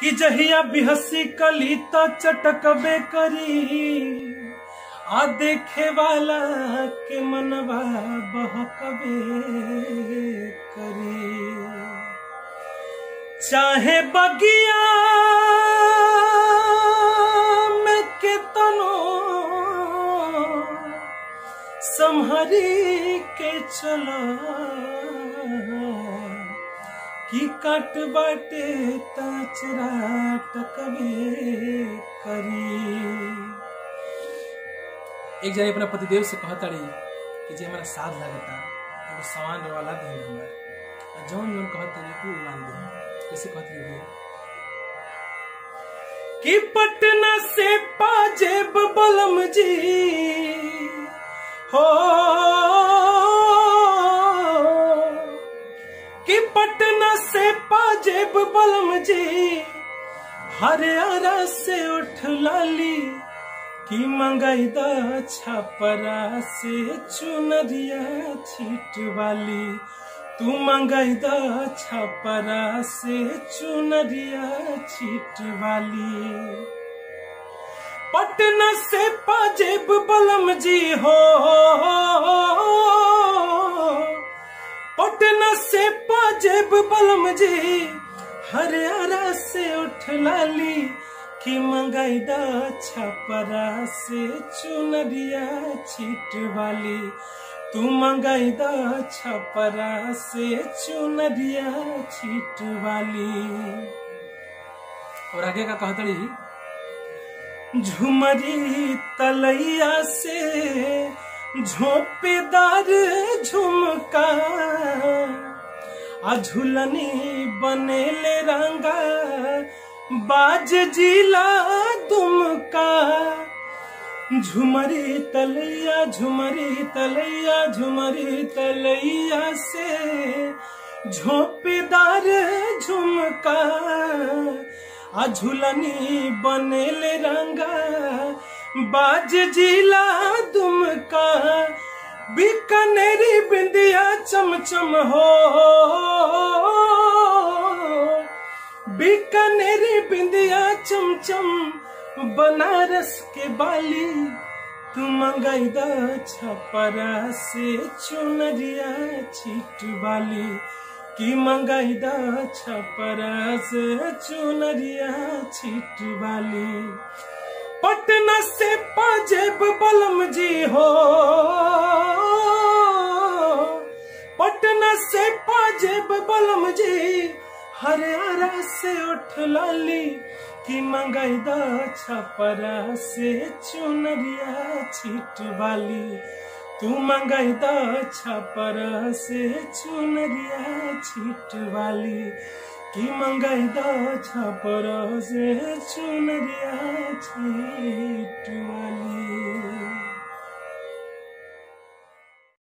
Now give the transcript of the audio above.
कि जहिया बिहसी कली त चटकबे करी। आ देखे वाला के मनवा बहकबे करी। चाहे बगिया में केतनो संहरी के चला कि काट बाटे ताचरा टकबे करी। एक जने अपना पतिदेव से कहताड़ी कि जे हमारा साथ लागता एगो सामान वाला दे हमर। आ जौन जौन कहताड़ी तू मान दे। कैसे कहती है कि पटना से पाजेब बलम जी पटना से पाजेब बलम जी। हरियाणा से उठ लाली की मंगाई छपरा से चुनरिया छीट वाली। तू मंगाई छपरा से चुनरिया छीट वाली। पटना से पाजेब बलम जी हो पटना से पाजेब बलम जी हरियाणा से उठ लाली कि मंगाई दा छपरा से चुनरिया छीट वाली। तू मंगाई दा छपरा से चुनरिया छीट वाली। और आगे का कहतड़ी झुमरी तलैया से झोपेदार झुमका आ झुलनी बनेले रंगा, बाज जिला दुमका। झुमरी तलैया झुमरी तलैया झुमरी तलैया से झोंपेदार झुमका। आ झुलनी बनेले रंगा, बाज जिला दुमका। बीकानेरी बिंदिया चमचम हो चमचम बनारस के बाली। तू मंगाई दा छपरा से चुनरिया छीट वाली की मंगाई छपरा से चुनरिया छीट वाली पटना से पाजेब बलम जी हो। पटना से पाजेब बलम जी हरियाणा से उठ लाली कि मंगाई दा छपरा से चुनरिया छीट वाली। तू मंगाई दा छपरा से चुनरिया छीट वाली। कि मंगाई दा छपरा से चुनरिया छीट वाली।